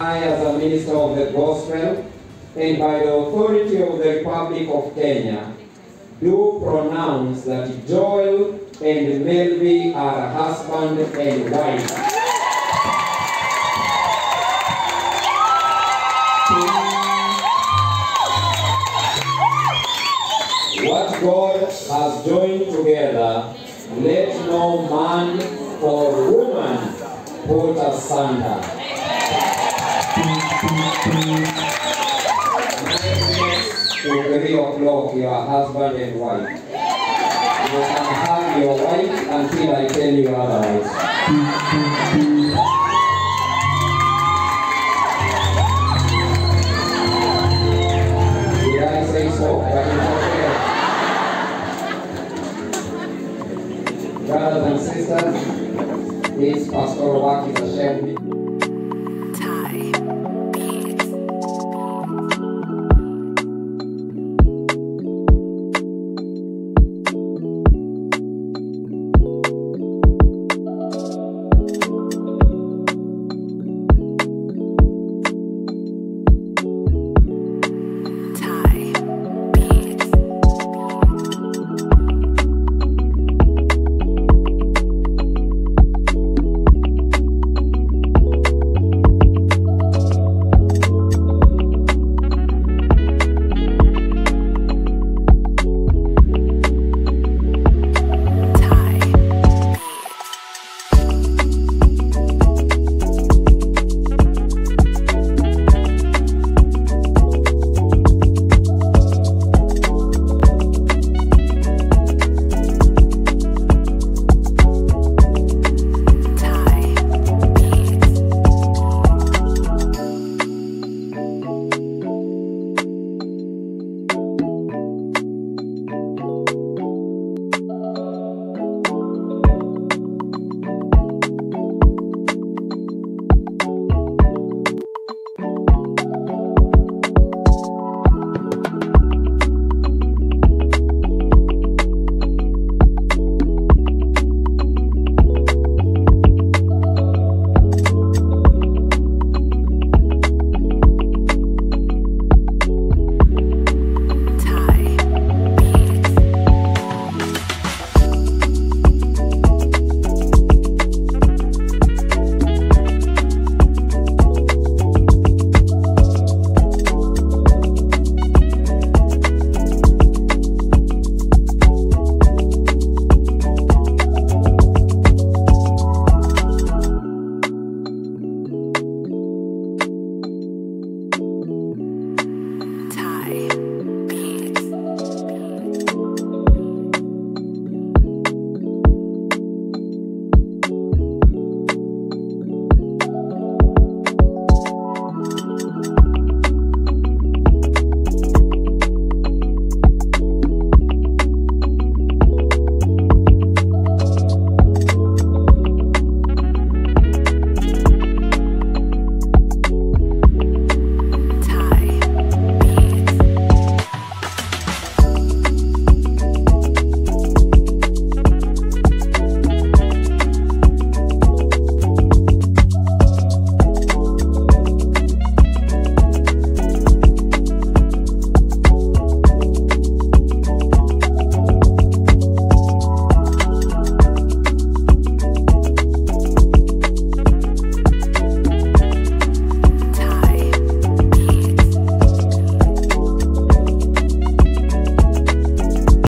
I, as a minister of the gospel, and by the authority of the Republic of Kenya, do pronounce that Joel and Melvy are husband and wife. What God has joined together, let no man or woman put asunder. Three o'clock, your husband and wife. You can have your wife until I tell you otherwise. Brothers and sisters, this pastoral work is a.